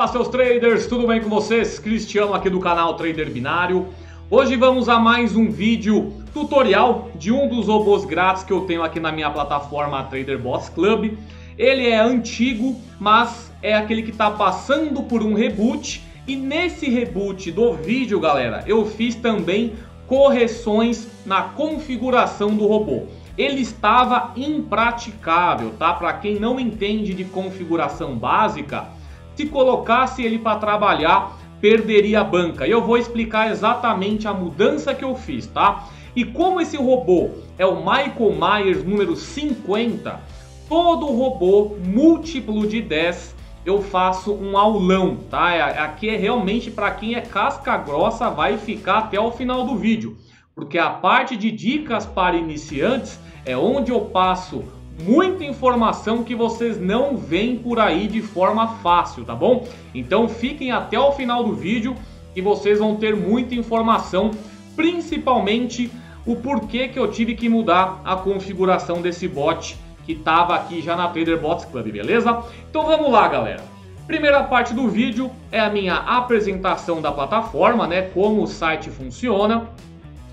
Fala seus traders, tudo bem com vocês? Cristiano aqui do canal Trader Binário. Hoje vamos a mais um vídeo tutorial de um dos robôs grátis que eu tenho aqui na minha plataforma Trader Boss Club. Ele é antigo, mas é aquele que está passando por um reboot. E nesse reboot do vídeo, galera, eu fiz também correções na configuração do robô. Ele estava impraticável, tá? Para quem não entende de configuração básica, se colocasse ele para trabalhar, perderia a banca. E eu vou explicar exatamente a mudança que eu fiz, tá? E como esse robô é o Michael Myers número 50, todo robô múltiplo de 10 eu faço um aulão, tá? É, aqui é realmente para quem é casca grossa, vai ficar até o final do vídeo. Porque a parte de dicas para iniciantes é onde eu passo muita informação que vocês não veem por aí de forma fácil, tá bom? Então fiquem até o final do vídeo e vocês vão ter muita informação, principalmente o porquê que eu tive que mudar a configuração desse bot que estava aqui já na Trader Bots Club, beleza? Então vamos lá, galera. Primeira parte do vídeo é a minha apresentação da plataforma, né? Como o site funciona.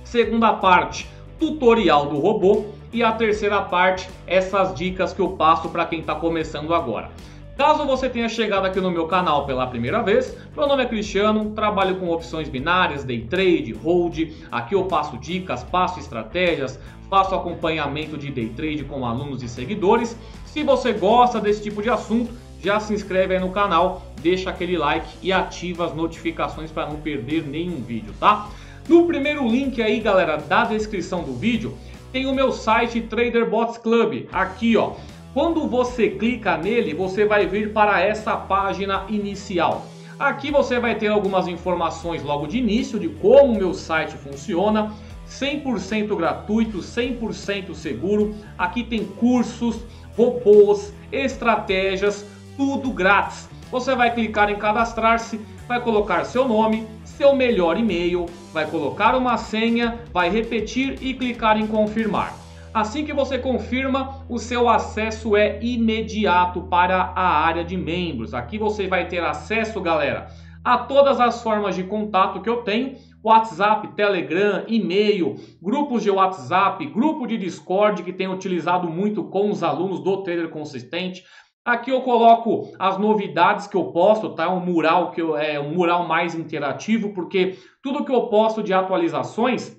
Segunda parte, tutorial do robô. E a terceira parte, essas dicas que eu passo para quem está começando agora. Caso você tenha chegado aqui no meu canal pela primeira vez, meu nome é Cristiano, trabalho com opções binárias, day trade, hold. Aqui eu passo dicas, passo estratégias, faço acompanhamento de day trade com alunos e seguidores. Se você gosta desse tipo de assunto, já se inscreve aí no canal, deixa aquele like e ativa as notificações para não perder nenhum vídeo, tá? No primeiro link aí, galera, da descrição do vídeo, tem o meu site Trader Bots Club. Aqui, ó. Quando você clica nele, você vai vir para essa página inicial. Aqui você vai ter algumas informações logo de início de como o meu site funciona. 100% gratuito, 100% seguro. Aqui tem cursos, robôs, estratégias, tudo grátis. Você vai clicar em cadastrar-se, vai colocar seu nome, seu melhor e-mail, vai colocar uma senha, vai repetir e clicar em confirmar. Assim que você confirma, o seu acesso é imediato para a área de membros. Aqui você vai ter acesso, galera, a todas as formas de contato que eu tenho: WhatsApp, Telegram, e-mail, grupos de WhatsApp, grupo de Discord que tenho utilizado muito com os alunos do Trader Consistente. Aqui eu coloco as novidades que eu posto, tá? Um mural que eu, é um mural mais interativo, porque tudo que eu posto de atualizações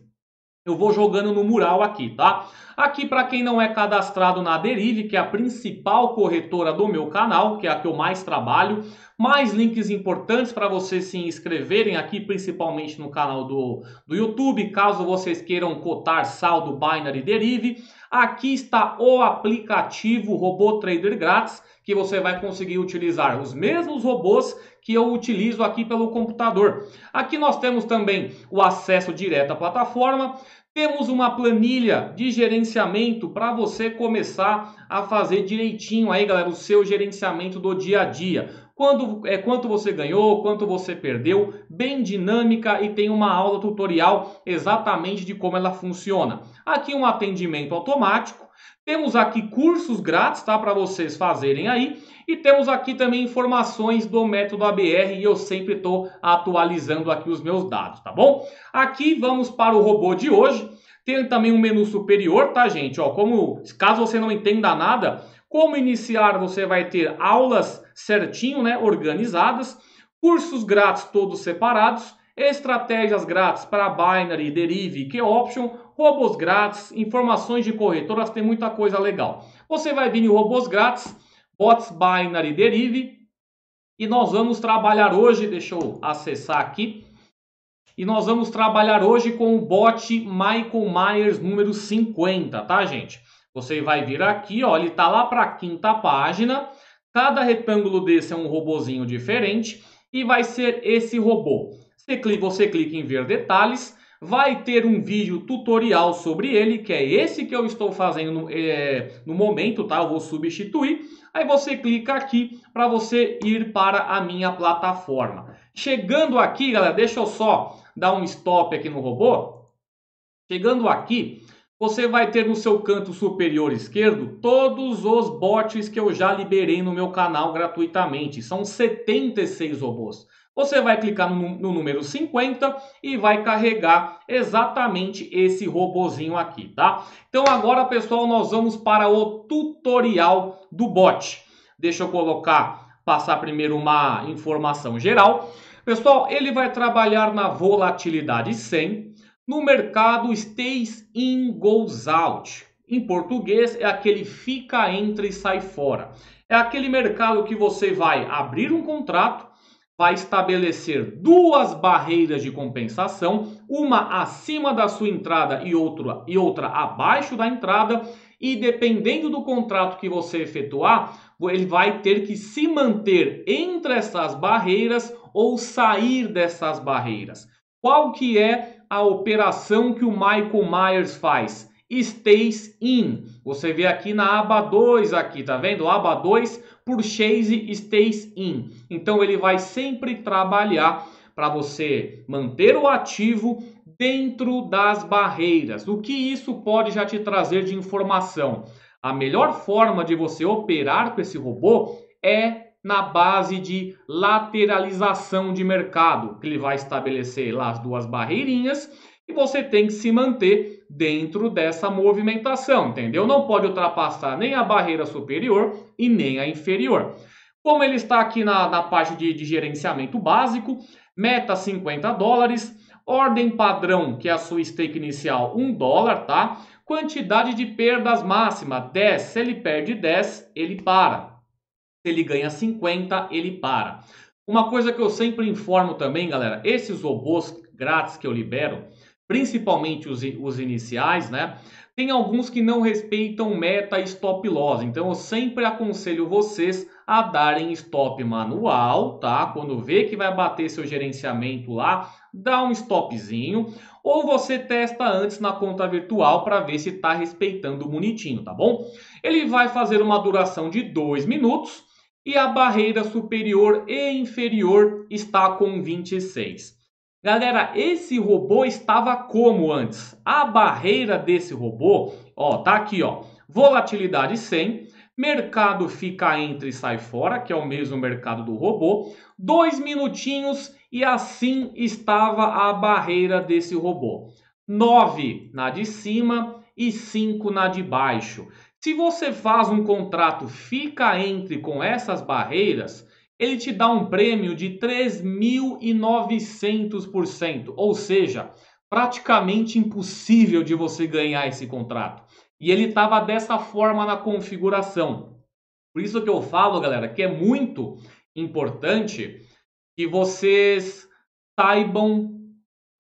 eu vou jogando no mural aqui, tá? Aqui para quem não é cadastrado na Derive, que é a principal corretora do meu canal, que é a que eu mais trabalho, mais links importantes para vocês se inscreverem aqui, principalmente no canal do, do YouTube, caso vocês queiram cotar saldo Binary Derive. Aqui está o aplicativo Robô Trader grátis, que você vai conseguir utilizar os mesmos robôs que eu utilizo aqui pelo computador. Aqui nós temos também o acesso direto à plataforma, temos uma planilha de gerenciamento para você começar a fazer direitinho aí, galera, o seu gerenciamento do dia a dia. Quando, é, quanto você ganhou, quanto você perdeu, bem dinâmica e tem uma aula tutorial exatamente de como ela funciona. Aqui um atendimento automático, temos aqui cursos grátis, tá, para vocês fazerem aí. E temos aqui também informações do método ABR e eu sempre estou atualizando aqui os meus dados, tá bom? Aqui vamos para o robô de hoje. Tem também um menu superior, tá, gente? Ó, como caso você não entenda nada, como iniciar, você vai ter aulas certinho, né, organizadas, cursos grátis todos separados, estratégias grátis para binary, derive, key option, robôs grátis, informações de corretoras, tem muita coisa legal. Você vai vir em robôs grátis, bots binary derive, e nós vamos trabalhar hoje, deixa eu acessar aqui, e nós vamos trabalhar hoje com o bot Michael Myers número 50, tá, gente? Você vai vir aqui, ó, ele tá lá para a quinta página. Cada retângulo desse é um robozinho diferente e vai ser esse robô. Você clica, você clica em ver detalhes, vai ter um vídeo tutorial sobre ele, que é esse que eu estou fazendo no, é, no momento, tá? Eu vou substituir. Aí você clica aqui para você ir para a minha plataforma. Chegando aqui, galera, deixa eu só dar um stop aqui no robô. Chegando aqui, você vai ter no seu canto superior esquerdo todos os bots que eu já liberei no meu canal gratuitamente. São 76 robôs. Você vai clicar no, número 50 e vai carregar exatamente esse robozinho aqui, tá? Então agora, pessoal, nós vamos para o tutorial do bot. Deixa eu colocar, passar primeiro uma informação geral. Pessoal, ele vai trabalhar na volatilidade 100, no mercado stays in, goes out. Em português é aquele fica entre e sai fora. É aquele mercado que você vai abrir um contrato, vai estabelecer duas barreiras de compensação, uma acima da sua entrada e outra, e outra abaixo da entrada, e dependendo do contrato que você efetuar, ele vai ter que se manter entre essas barreiras ou sair dessas barreiras. Qual que é a operação que o Michael Myers faz? Stays in. Você vê aqui na aba 2 aqui, tá vendo? Aba 2 Purchase Stays In. Então ele vai sempre trabalhar para você manter o ativo dentro das barreiras. O que isso pode já te trazer de informação? A melhor forma de você operar com esse robô é na base de lateralização de mercado, que ele vai estabelecer lá as duas barreirinhas e você tem que se manter dentro dessa movimentação, entendeu? Não pode ultrapassar nem a barreira superior e nem a inferior. Como ele está aqui na, na parte de, de gerenciamento básico, meta 50 dólares, ordem padrão, que é a sua stake inicial, 1 dólar, tá? Quantidade de perdas máxima, 10. Se ele perde 10, ele para. Se ele ganha 50, ele para. Uma coisa que eu sempre informo também, galera, esses robôs grátis que eu libero, principalmente os, os iniciais, né? Tem alguns que não respeitam meta stop loss, então eu sempre aconselho vocês a darem stop manual, tá? Quando vê que vai bater seu gerenciamento lá, dá um stopzinho, ou você testa antes na conta virtual para ver se está respeitando bonitinho, tá bom? Ele vai fazer uma duração de 2 minutos e a barreira superior e inferior está com 26. Galera, esse robô estava como antes? A barreira desse robô, ó, tá aqui, ó. Volatilidade 100, mercado fica entre e sai fora, que é o mesmo mercado do robô. Dois minutinhos e assim estava a barreira desse robô. 9 na de cima e 5 na de baixo. Se você faz um contrato fica entre com essas barreiras, ele te dá um prêmio de 3.900%, ou seja, praticamente impossível de você ganhar esse contrato. E ele estava dessa forma na configuração. Por isso que eu falo, galera, que é muito importante que vocês saibam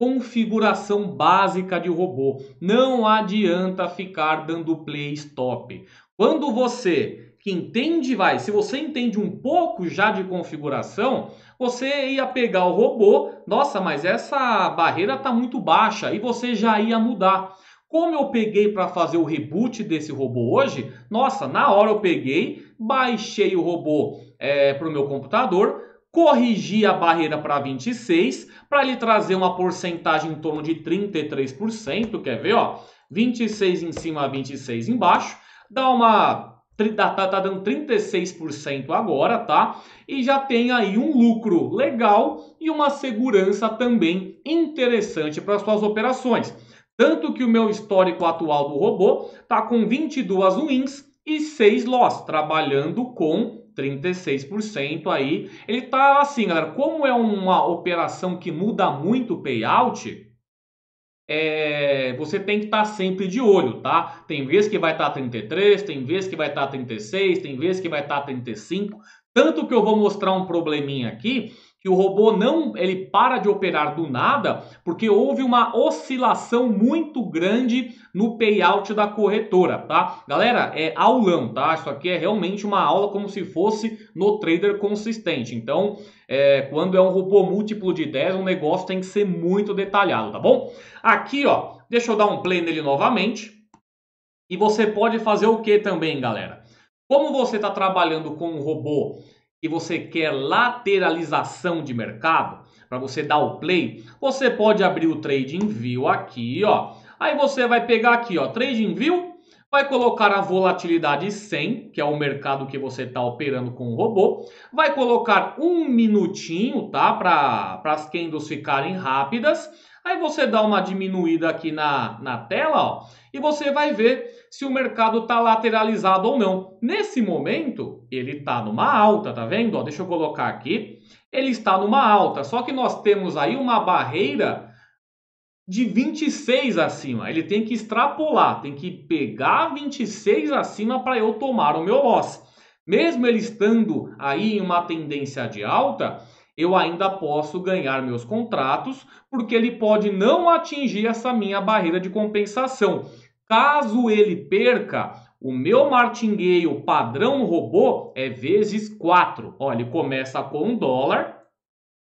configuração básica de robô. Não adianta ficar dando play stop. Quando você que entende, vai, se você entende um pouco já de configuração, você ia pegar o robô, nossa, mas essa barreira está muito baixa e você já ia mudar. Como eu peguei para fazer o reboot desse robô hoje, nossa, na hora eu peguei, baixei o robô é, para o meu computador, corrigi a barreira para 26, para ele trazer uma porcentagem em torno de 33%, quer ver, ó? 26 em cima, 26 embaixo, dá uma Tá, tá, tá dando 36% agora, tá? E já tem aí um lucro legal e uma segurança também interessante para suas operações. Tanto que o meu histórico atual do robô tá com 22 wins e 6 loss, trabalhando com 36% aí. Ele tá assim, galera, como é uma operação que muda muito o payout, é, você tem que estar tá sempre de olho, tá? Tem vezes que vai estar tá 33, tem vezes que vai estar tá 36, tem vezes que vai estar tá 35. Tanto que eu vou mostrar um probleminha aqui que o robô não ele para de operar do nada porque houve uma oscilação muito grande no payout da corretora, tá? Galera, é aulão, tá? Isso aqui é realmente uma aula como se fosse no trader consistente. Então, é, quando é um robô múltiplo de 10, o negócio tem que ser muito detalhado, tá bom? Aqui, ó, deixa eu dar um play nele novamente. E você pode fazer o que também, galera? Como você está trabalhando com um robô e você quer lateralização de mercado, para você dar o play, você pode abrir o Trading View aqui, ó. Aí você vai pegar aqui, ó, Trading View, vai colocar a volatilidade 100, que é o mercado que você está operando com o robô, vai colocar um minutinho, tá, para as candles ficarem rápidas. Aí você dá uma diminuída aqui na, na tela, ó, e você vai ver se o mercado está lateralizado ou não. Nesse momento, ele está numa alta, tá vendo? Ó, deixa eu colocar aqui. Ele está numa alta, só que nós temos aí uma barreira de 26 acima. Ele tem que extrapolar, tem que pegar 26 acima para eu tomar o meu loss. Mesmo ele estando aí em uma tendência de alta, eu ainda posso ganhar meus contratos, porque ele pode não atingir essa minha barreira de compensação. Caso ele perca, o meu martingale padrão robô é vezes 4. Olha, ele começa com um dólar,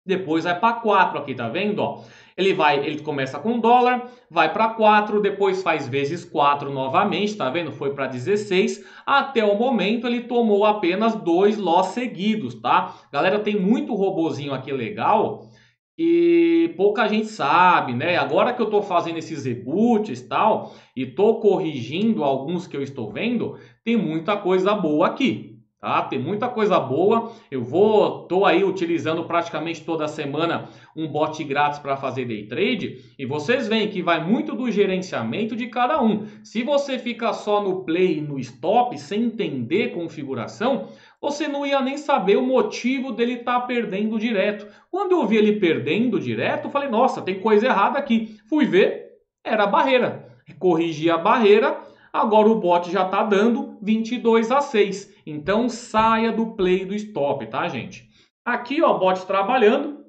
depois vai para 4 aqui, tá vendo? Ó, ele vai, ele começa com dólar, vai para 4, depois faz vezes 4 novamente, tá vendo? Foi para 16. Até o momento ele tomou apenas dois loss seguidos, tá? Galera, tem muito robozinho aqui legal e pouca gente sabe, né? Agora que eu estou fazendo esses reboots e tal, e estou corrigindo alguns que eu estou vendo, tem muita coisa boa aqui, Tá? Tem muita coisa boa. Eu vou, tô aí utilizando praticamente toda semana um bot grátis para fazer day trade e vocês veem que vai muito do gerenciamento de cada um. Se você fica só no play e no stop sem entender configuração, você não ia nem saber o motivo dele estar tá perdendo direto. Quando eu vi ele perdendo direto, eu falei: "Nossa, tem coisa errada aqui". Fui ver, era a barreira. Corrigi a barreira, agora o bot já está dando 22 a 6. Então saia do play do stop, tá, gente? Aqui, ó, bot trabalhando.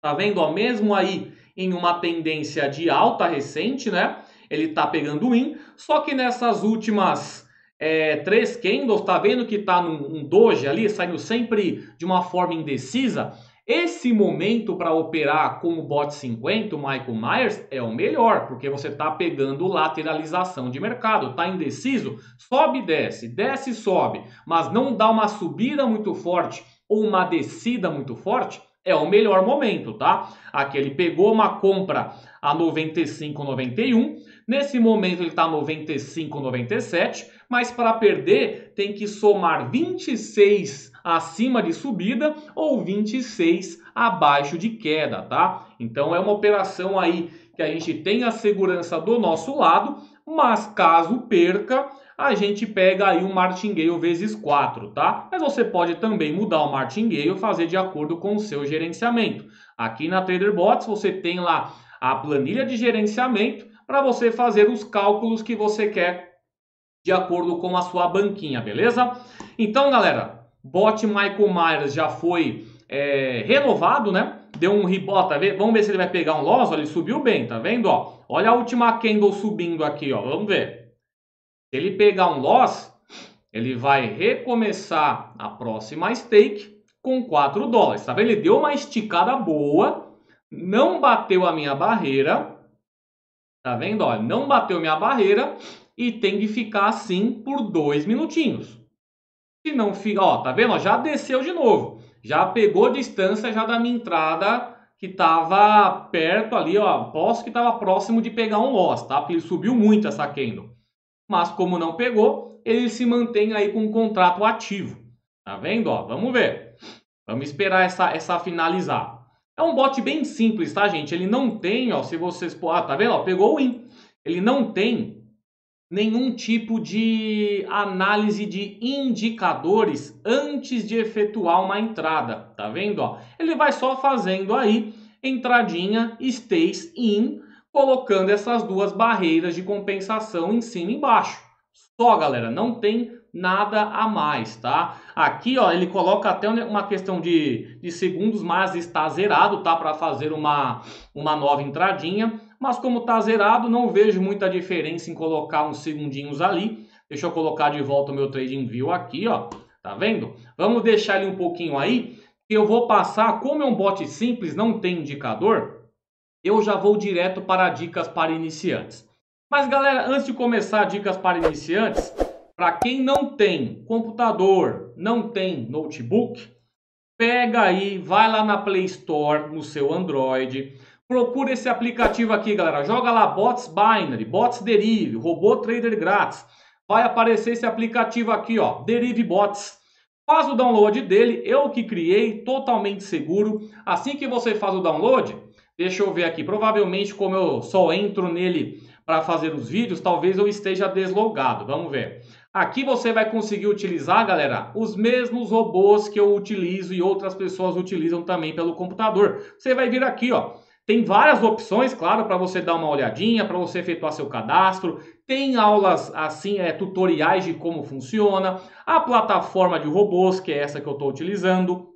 Tá vendo, ó, mesmo aí em uma tendência de alta recente, né? Ele tá pegando win, só que nessas últimas é, três candles, tá vendo que tá num um doge ali, saindo sempre de uma forma indecisa? Esse momento para operar com o bot 50, o Michael Myers, é o melhor, porque você está pegando lateralização de mercado, está indeciso, sobe e desce, desce e sobe, mas não dá uma subida muito forte ou uma descida muito forte, é o melhor momento, tá? Aqui ele pegou uma compra a 95,91, nesse momento ele está 95,97, mas para perder tem que somar 26 acima de subida ou 26 abaixo de queda, tá? Então é uma operação aí que a gente tem a segurança do nosso lado, mas caso perca, a gente pega aí um martingale vezes 4, tá? Mas você pode também mudar o martingale fazer de acordo com o seu gerenciamento. Aqui na TraderBots você tem lá a planilha de gerenciamento para você fazer os cálculos que você quer de acordo com a sua banquinha, beleza? Então, galera, Bot Michael Myers já foi é, renovado, né? Deu um rebote, tá? Vamos ver se ele vai pegar um loss. Ele subiu bem, tá vendo? Ó, olha a última candle subindo aqui, ó. Vamos ver. Se ele pegar um loss, ele vai recomeçar a próxima stake com 4 dólares. Tá vendo? Ele deu uma esticada boa, não bateu a minha barreira. Tá vendo? Ó, não bateu minha barreira e tem que ficar assim por dois minutinhos. Se não fica, ó, tá vendo? já desceu de novo. Já pegou distância já da minha entrada que estava perto ali, ó, posso que estava próximo de pegar um loss, tá? Porque ele subiu muito essa candle. Mas como não pegou, ele se mantém aí com um contrato ativo. Tá vendo, ó? Vamos ver. Vamos esperar essa essa finalizar. É um bot bem simples, tá, gente? Ele não tem, ó, se vocês, ah, tá vendo, ó, pegou o win. Ele não tem nenhum tipo de análise de indicadores antes de efetuar uma entrada, tá vendo? Ó? Ele vai só fazendo aí entradinha stays in, colocando essas duas barreiras de compensação em cima e embaixo. Só, galera, não tem nada a mais, tá? Aqui, ó, ele coloca até uma questão de, de segundos, mas está zerado, tá? Para fazer uma, uma nova entradinha. Mas como está zerado, não vejo muita diferença em colocar uns segundinhos ali. Deixa eu colocar de volta o meu Trading View aqui, ó. Tá vendo? Vamos deixar ele um pouquinho aí, eu vou passar, como é um bot simples, não tem indicador, eu já vou direto para dicas para iniciantes. Mas galera, antes de começar dicas para iniciantes, para quem não tem computador, não tem notebook, pega aí, vai lá na Play Store no seu Android, Procura esse aplicativo aqui, galera. Joga lá Bots Binary, Bots Derive, Robô Trader Grátis. Vai aparecer esse aplicativo aqui, ó, Derive Bots. Faz o download dele, eu que criei, totalmente seguro. Assim que você faz o download, deixa eu ver aqui, provavelmente como eu só entro nele para fazer os vídeos, talvez eu esteja deslogado. Vamos ver. Aqui você vai conseguir utilizar, galera, os mesmos robôs que eu utilizo e outras pessoas utilizam também pelo computador. Você vai vir aqui, ó. Tem várias opções, claro, para você dar uma olhadinha, para você efetuar seu cadastro. Tem aulas assim, é, tutoriais de como funciona. A plataforma de robôs, que é essa que eu estou utilizando.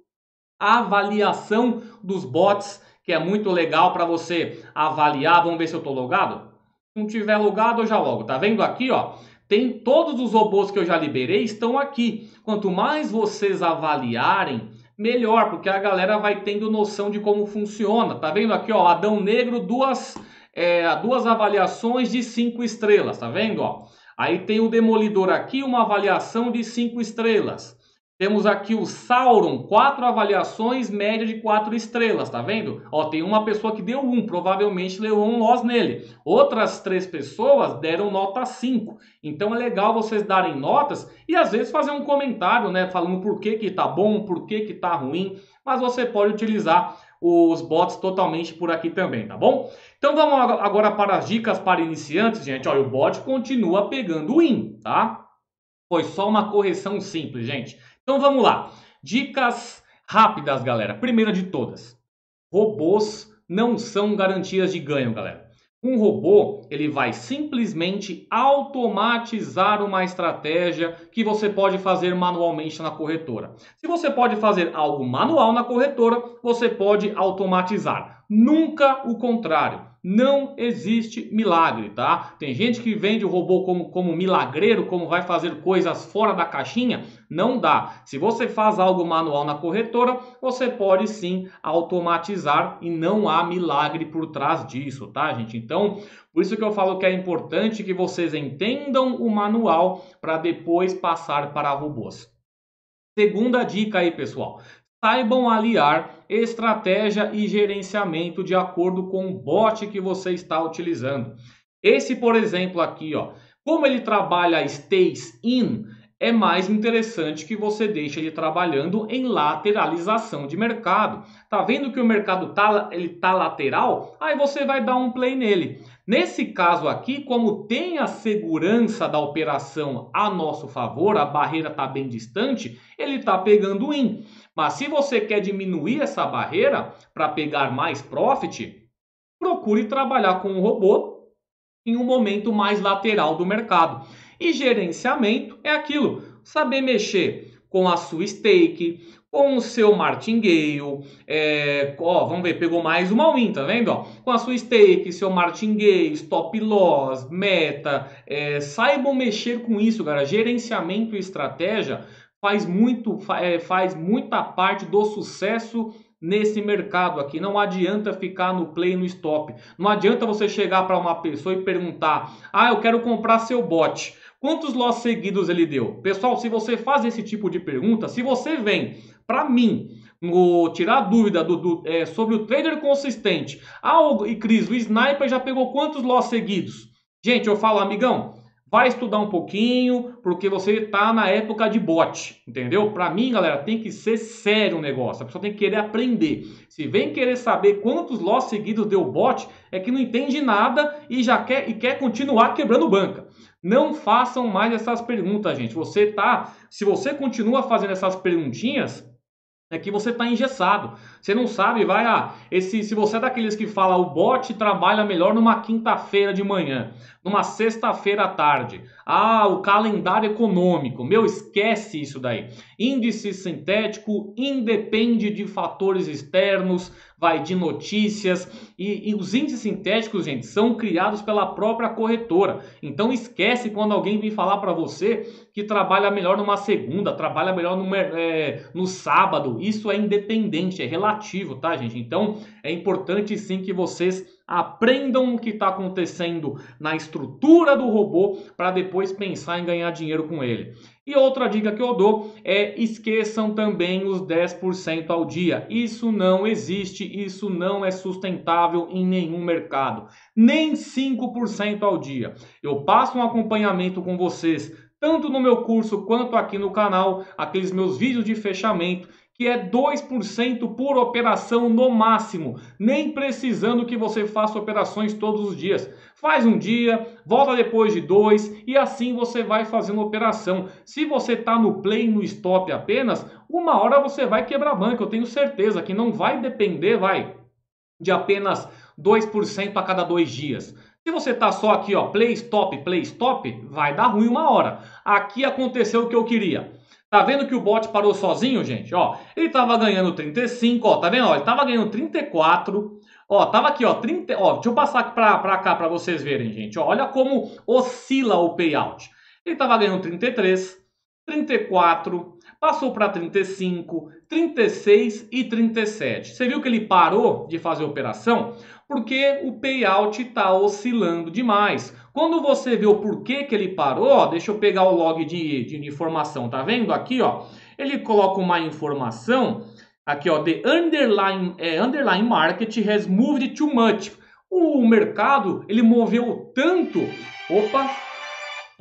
A avaliação dos bots, que é muito legal para você avaliar. Vamos ver se eu estou logado? Se não tiver logado, eu já logo. Tá vendo aqui, ó? Tem todos os robôs que eu já liberei estão aqui. Quanto mais vocês avaliarem, melhor, porque a galera vai tendo noção de como funciona. Tá vendo aqui, ó, Adão Negro, duas, é, duas avaliações de cinco estrelas, tá vendo, ó? Aí tem o Demolidor aqui, uma avaliação de cinco estrelas. Temos aqui o Sauron, quatro avaliações, média de quatro estrelas, tá vendo? Ó, tem uma pessoa que deu um, provavelmente levou um loss nele. Outras três pessoas deram nota 5. Então é legal vocês darem notas e às vezes fazer um comentário, né? Falando por que que tá bom, por que que tá ruim. Mas você pode utilizar os bots totalmente por aqui também, tá bom? Então vamos agora para as dicas para iniciantes, gente. Olha, o bot continua pegando win, tá? Foi só uma correção simples, gente. Então vamos lá. Dicas rápidas, galera. Primeira de todas. Robôs não são garantias de ganho, galera. Um robô, ele vai simplesmente automatizar uma estratégia que você pode fazer manualmente na corretora. Se você pode fazer algo manual na corretora, você pode automatizar. Nunca o contrário. Não existe milagre, tá? Tem gente que vende o robô como, como milagreiro, como vai fazer coisas fora da caixinha. Não dá. Se você faz algo manual na corretora, você pode sim automatizar e não há milagre por trás disso, tá, gente? Então, por isso que eu falo que é importante que vocês entendam o manual para depois passar para robôs. Segunda dica aí, pessoal. Saibam aliar estratégia e gerenciamento de acordo com o bot que você está utilizando. Esse, por exemplo, aqui, ó, como ele trabalha stays in, é mais interessante que você deixe ele trabalhando em lateralização de mercado. Tá vendo que o mercado tá, ele tá lateral? Aí você vai dar um play nele. Nesse caso aqui, como tem a segurança da operação a nosso favor, a barreira está bem distante, ele está pegando in. Mas se você quer diminuir essa barreira para pegar mais profit, procure trabalhar com o robô em um momento mais lateral do mercado. E gerenciamento é aquilo, saber mexer com a sua stake, com o seu martingale, é, ó, vamos ver, pegou mais uma win, tá vendo? Ó? Com a sua stake, seu martingale, stop loss, meta, é, saibam mexer com isso, galera. Gerenciamento e estratégia faz muito, é, faz muita parte do sucesso nesse mercado aqui. Não adianta ficar no play no stop. Não adianta você chegar para uma pessoa e perguntar: "Ah, eu quero comprar seu bot. Quantos loss seguidos ele deu?" Pessoal, se você faz esse tipo de pergunta, se você vem para mim no, tirar dúvida do, do é, sobre o trader consistente, ah, e Cris, o sniper já pegou quantos loss seguidos? Gente, eu falo, amigão, Vai estudar um pouquinho, porque você está na época de bot, entendeu? Para mim, galera, tem que ser sério o negócio. A pessoa tem que querer aprender. Se vem querer saber quantos loss seguidos deu bot, é que não entende nada e já quer e quer continuar quebrando banca. Não façam mais essas perguntas, gente. Você tá, se você continua fazendo essas perguntinhas, é que você está engessado. Você não sabe, vai ah, esse, se você é daqueles que fala o bot trabalha melhor numa quinta-feira de manhã, numa sexta-feira à tarde. Ah, o calendário econômico. Meu, esquece isso daí. Índice sintético independe de fatores externos, vai de notícias e, e os índices sintéticos, gente, são criados pela própria corretora. Então esquece quando alguém vem falar para você que trabalha melhor numa segunda, trabalha melhor no, é, no sábado. Isso é independente, é relativo, tá, gente? Então é importante sim que vocês aprendam o que está acontecendo na estrutura do robô para depois pensar em ganhar dinheiro com ele. E outra dica que eu dou é esqueçam também os 10% ao dia. Isso não existe, isso não é sustentável em nenhum mercado. Nem 5% ao dia. Eu passo um acompanhamento com vocês, tanto no meu curso quanto aqui no canal, aqueles meus vídeos de fechamento que é 2% por operação no máximo, nem precisando que você faça operações todos os dias. Faz um dia, volta depois de dois e assim você vai fazendo operação. Se você está no play no stop apenas, uma hora você vai quebrar banco. Eu tenho certeza que não vai depender, vai, de apenas 2% a cada dois dias. Se você está só aqui, ó, play stop, play stop, vai dar ruim uma hora. Aqui aconteceu o que eu queria. Tá vendo que o bot parou sozinho, gente? Ó, ele tava ganhando 35, ó, tá vendo? Ó, ele tava ganhando 34. Ó, tava aqui, ó, 30, ó, deixa eu passar aqui pra, pra cá pra vocês verem, gente. Ó, olha como oscila o payout. Ele tava ganhando 33, 34, passou para 35, 36 e 37. Você viu que ele parou de fazer operação? Porque o payout está oscilando demais. Quando você vê o porquê que ele parou, ó, deixa eu pegar o log de, de informação, tá vendo aqui, ó? Ele coloca uma informação aqui, ó, the underlying, é, market has moved too much. O mercado, ele moveu tanto, opa,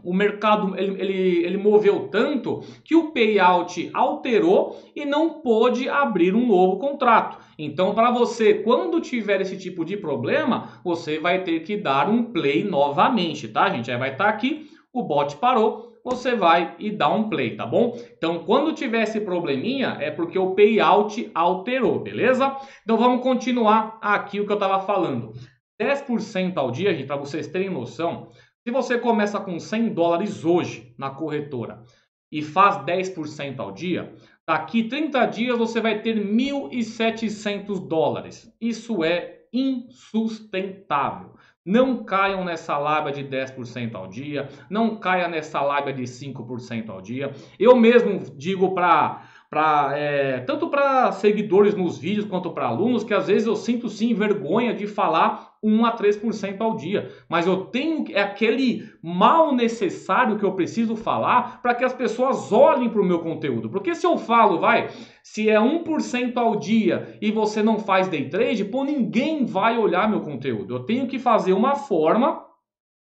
o mercado ele, ele, ele moveu tanto que o payout alterou e não pôde abrir um novo contrato. Então, para você, quando tiver esse tipo de problema, você vai ter que dar um play novamente, tá, gente? Aí vai estar tá aqui, o bot parou, você vai e dá um play, tá bom? Então, quando tiver esse probleminha, é porque o payout alterou, beleza? Então, vamos continuar aqui o que eu estava falando. 10% ao dia, gente, para vocês terem noção, se você começa com 100 dólares hoje na corretora e faz 10% ao dia, daqui 30 dias você vai ter 1.700 dólares. Isso é insustentável. Não caiam nessa lábia de 10% ao dia, não caia nessa lábia de 5% ao dia. Eu mesmo digo para para é, tanto para seguidores nos vídeos quanto para alunos que às vezes eu sinto sim vergonha de falar 1 a 3% ao dia, mas eu tenho é aquele mal necessário que eu preciso falar para que as pessoas olhem para o meu conteúdo. Porque se eu falo, vai, se é 1% ao dia e você não faz day trade, pô, ninguém vai olhar meu conteúdo. Eu tenho que fazer uma forma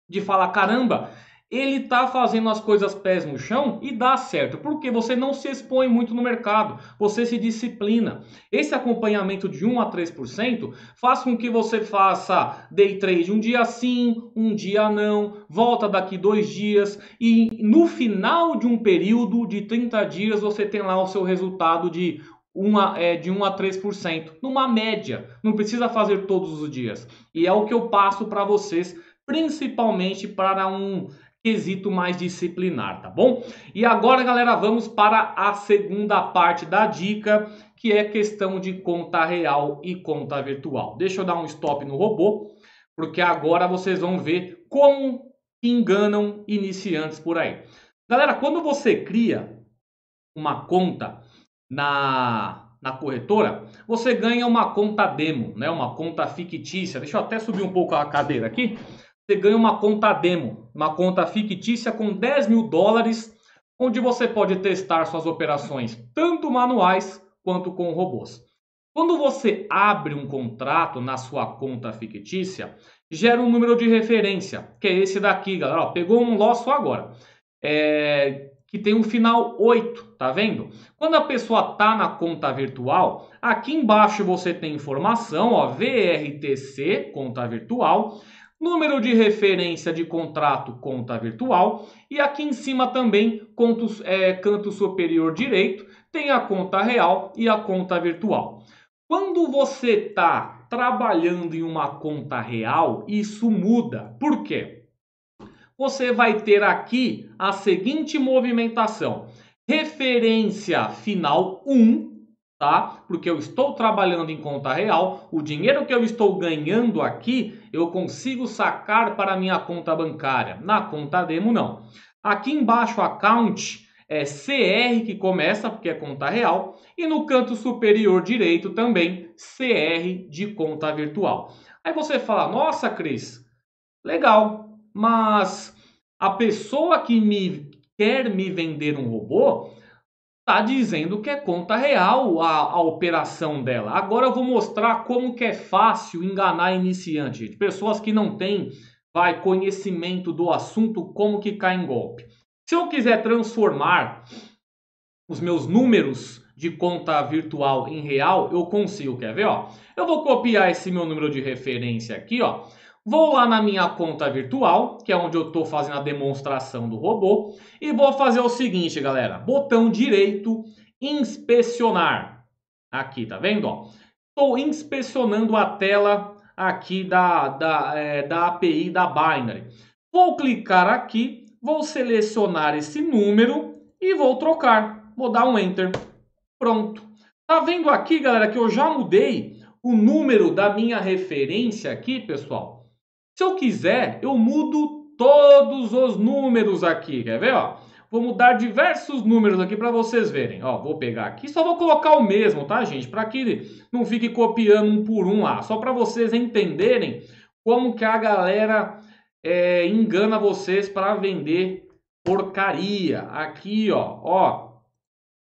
de falar, caramba, ele está fazendo as coisas pés no chão e dá certo, porque você não se expõe muito no mercado, você se disciplina. Esse acompanhamento de 1 a 3% faz com que você faça day trade um dia sim, um dia não, volta daqui dois dias e no final de um período de 30 dias você tem lá o seu resultado de uma, é, de 1 a 3%, numa média. Não precisa fazer todos os dias. E é o que eu passo para vocês, principalmente para um quesito mais disciplinar, tá bom? E agora, galera, vamos para a segunda parte da dica, que é questão de conta real e conta virtual. Deixa eu dar um stop no robô, porque agora vocês vão ver como enganam iniciantes por aí. Galera, quando você cria uma conta na, na corretora, você ganha uma conta demo, né? uma conta fictícia. Deixa eu até subir um pouco a cadeira aqui você ganha uma conta demo, uma conta fictícia com 10 mil dólares, onde você pode testar suas operações, tanto manuais quanto com robôs. Quando você abre um contrato na sua conta fictícia, gera um número de referência, que é esse daqui, galera. Ó, pegou um loss agora, é, que tem um final 8, tá vendo? Quando a pessoa tá na conta virtual, aqui embaixo você tem informação, ó, VRTC, conta virtual número de referência de contrato conta virtual e aqui em cima também conto, é, canto superior direito tem a conta real e a conta virtual. Quando você está trabalhando em uma conta real, isso muda. Por quê? Você vai ter aqui a seguinte movimentação: referência final 1 tá? Porque eu estou trabalhando em conta real, o dinheiro que eu estou ganhando aqui, eu consigo sacar para minha conta bancária. Na conta demo, não. Aqui embaixo, account é CR que começa, porque é conta real, e no canto superior direito também CR de conta virtual. Aí você fala, nossa, Cris, legal, mas a pessoa que me quer me vender um robô, está dizendo que é conta real a, a, operação dela. Agora eu vou mostrar como que é fácil enganar iniciante, gente. pessoas que não têm vai, conhecimento do assunto, como que cai em golpe. Se eu quiser transformar os meus números de conta virtual em real, eu consigo, quer ver? Ó? Eu vou copiar esse meu número de referência aqui, ó. Vou lá na minha conta virtual, que é onde eu estou fazendo a demonstração do robô, e vou fazer o seguinte, galera. Botão direito, inspecionar. Aqui, tá vendo? Estou inspecionando a tela aqui da, da, é, da API da Binary. Vou clicar aqui, vou selecionar esse número e vou trocar. Vou dar um Enter. Pronto. Tá vendo aqui, galera, que eu já mudei o número da minha referência aqui, pessoal? Se eu quiser, eu mudo todos os números aqui, quer ver? Ó? Vou mudar diversos números aqui para vocês verem. Ó, vou pegar aqui, só vou colocar o mesmo, tá, gente? Para que não fique copiando um por um lá. Só para vocês entenderem como que a galera é, engana vocês para vender porcaria. Aqui, ó, ó,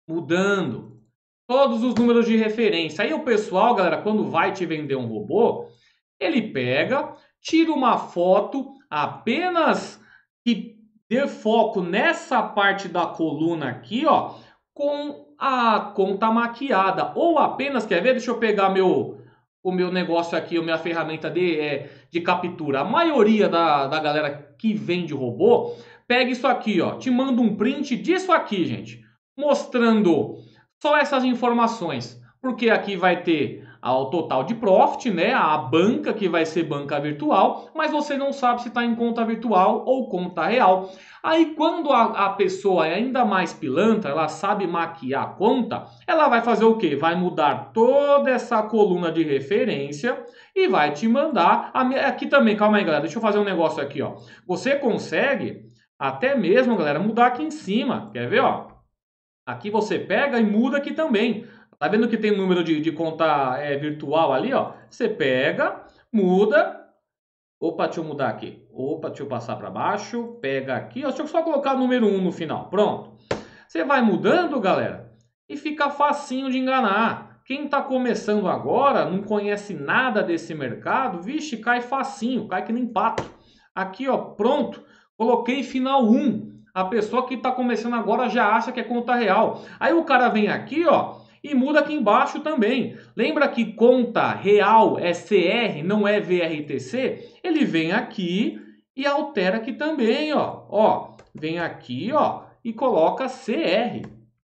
mudando todos os números de referência. Aí o pessoal, galera, quando vai te vender um robô, ele pega, tira uma foto apenas que dê foco nessa parte da coluna aqui, ó, com a conta maquiada. Ou apenas, quer ver? Deixa eu pegar meu, o meu negócio aqui, a minha ferramenta de, é, de captura. A maioria da, da galera que vende robô, pega isso aqui, ó. Te manda um print disso aqui, gente. Mostrando só essas informações. Porque aqui vai ter ao total de profit, né? A banca que vai ser banca virtual, mas você não sabe se está em conta virtual ou conta real. Aí quando a, a, pessoa é ainda mais pilantra, ela sabe maquiar a conta, ela vai fazer o quê? Vai mudar toda essa coluna de referência e vai te mandar. A, aqui também, calma aí, galera. Deixa eu fazer um negócio aqui, ó. Você consegue até mesmo, galera, mudar aqui em cima. Quer ver, ó? Aqui você pega e muda aqui também. Tá vendo que tem número de, de conta é, virtual ali, ó? Você pega, muda. Opa, deixa eu mudar aqui. Opa, deixa eu passar para baixo. Pega aqui, ó. Deixa eu só colocar o número 1 no final. Pronto. Você vai mudando, galera, e fica facinho de enganar. Quem está começando agora, não conhece nada desse mercado, vixe, cai facinho, cai que nem pato. Aqui, ó, pronto. Coloquei final 1. A pessoa que está começando agora já acha que é conta real. Aí o cara vem aqui, ó, e muda aqui embaixo também. Lembra que conta real é CR, não é VRTC? Ele vem aqui e altera aqui também, ó. Ó, vem aqui, ó, e coloca CR.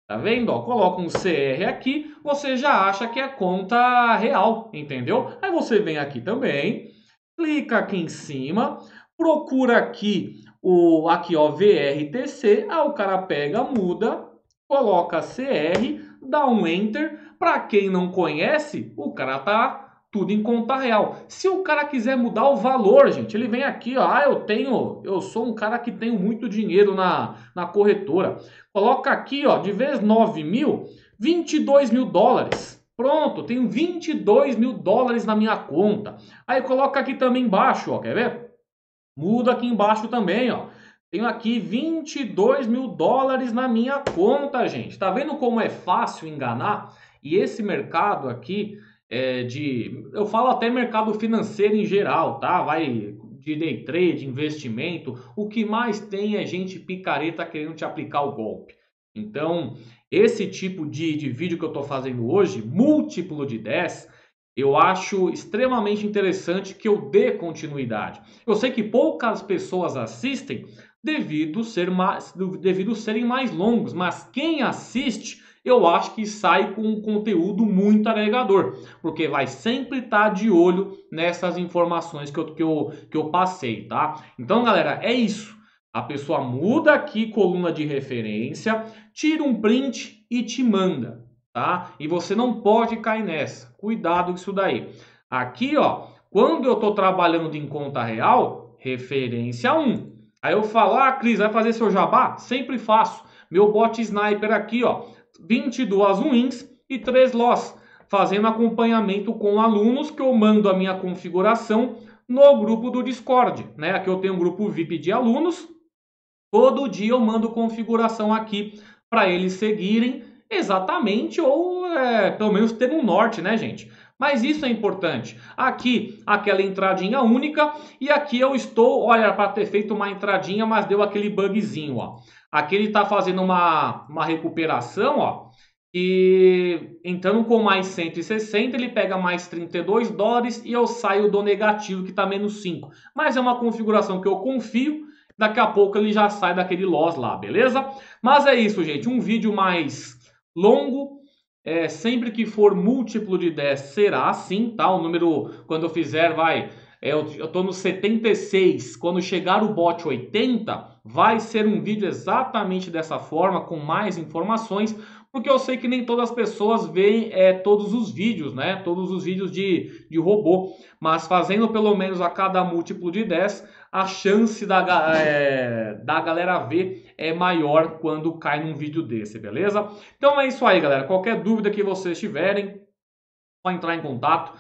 Tá vendo? Ó, coloca um CR aqui, você já acha que é conta real, entendeu? Aí você vem aqui também, clica aqui em cima, procura aqui o aqui ó VRTC, aí o cara pega, muda, coloca CR, dá um enter. Para quem não conhece, o cara tá tudo em conta real. Se o cara quiser mudar o valor, gente, ele vem aqui, ó, ah, eu tenho, eu sou um cara que tenho muito dinheiro na, na corretora. Coloca aqui, ó, de vez 9 mil, 22 mil dólares. Pronto, tenho 22 mil dólares na minha conta. Aí coloca aqui também embaixo, ó, quer ver? Muda aqui embaixo também, ó. Tenho aqui 22 mil dólares na minha conta, gente. Tá vendo como é fácil enganar? E esse mercado aqui é de. Eu falo até mercado financeiro em geral, tá? Vai de day trade, investimento. O que mais tem é gente picareta querendo te aplicar o golpe. Então, esse tipo de, de vídeo que eu estou fazendo hoje, múltiplo de 10, eu acho extremamente interessante que eu dê continuidade. Eu sei que poucas pessoas assistem, devido, ser mais, devido serem mais longos. Mas quem assiste, eu acho que sai com um conteúdo muito agregador, porque vai sempre estar tá de olho nessas informações que eu, que, eu, que eu passei, tá? Então, galera, é isso. A pessoa muda aqui coluna de referência, tira um print e te manda, tá? E você não pode cair nessa. Cuidado com isso daí. Aqui, ó, quando eu estou trabalhando em conta real, referência 1. Aí eu falo, ah, Cris, vai fazer seu jabá? Sempre faço. Meu bot sniper aqui, ó, 22 wins e 3 loss, fazendo acompanhamento com alunos que eu mando a minha configuração no grupo do Discord, né? Aqui eu tenho um grupo VIP de alunos Todo dia eu mando configuração aqui para eles seguirem exatamente ou é, pelo menos ter um norte, né, gente? Mas isso é importante. Aqui, aquela entradinha única e aqui eu estou, olha, para ter feito uma entradinha, mas deu aquele bugzinho, ó. Aqui ele está fazendo uma, uma recuperação, ó. E entrando com mais 160, ele pega mais 32 dólares e eu saio do negativo que está menos 5. Mas é uma configuração que eu confio. Daqui a pouco ele já sai daquele loss lá, beleza? Mas é isso, gente. Um vídeo mais longo. É, sempre que for múltiplo de 10 será assim, tá? O número, quando eu fizer, vai... É, eu, eu tô no 76. Quando chegar o bot 80, vai ser um vídeo exatamente dessa forma, com mais informações porque eu sei que nem todas as pessoas veem é, todos os vídeos, né? Todos os vídeos de, de robô, mas fazendo pelo menos a cada múltiplo de 10, a chance da, é, da galera ver é maior quando cai num vídeo desse, beleza? Então é isso aí, galera. Qualquer dúvida que vocês tiverem, só entrar em contato.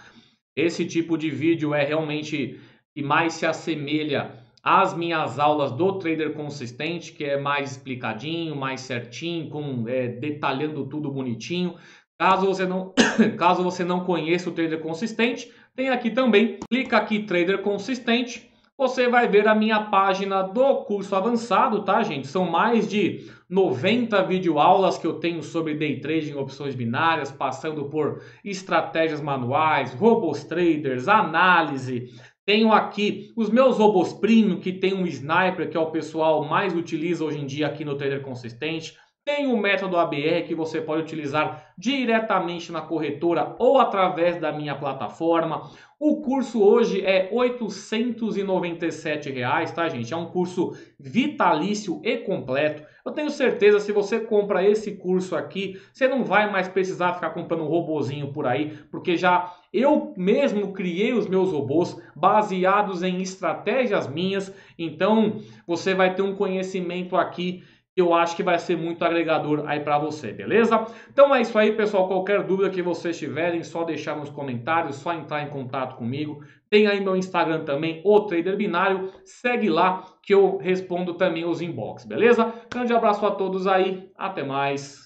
Esse tipo de vídeo é realmente que mais se assemelha as minhas aulas do trader consistente, que é mais explicadinho, mais certinho, com é, detalhando tudo bonitinho. Caso você não, caso você não conheça o trader consistente, tem aqui também. Clica aqui trader consistente. Você vai ver a minha página do curso avançado, tá, gente? São mais de 90 videoaulas que eu tenho sobre day trading, opções binárias, passando por estratégias manuais, robôs traders, análise, tenho aqui os meus robôs premium, que tem um sniper, que é o pessoal mais utiliza hoje em dia aqui no Trader Consistente. Tem o método ABR que você pode utilizar diretamente na corretora ou através da minha plataforma. O curso hoje é 897 reais, tá, gente? É um curso vitalício e completo. Eu tenho certeza se você compra esse curso aqui, você não vai mais precisar ficar comprando um robozinho por aí, porque já eu mesmo criei os meus robôs baseados em estratégias minhas. Então, você vai ter um conhecimento aqui eu acho que vai ser muito agregador aí para você, beleza? Então é isso aí, pessoal. Qualquer dúvida que vocês tiverem, só deixar nos comentários, só entrar em contato comigo. Tem aí meu Instagram também, o Trader Binário. Segue lá que eu respondo também os inbox, beleza? Grande abraço a todos aí, até mais.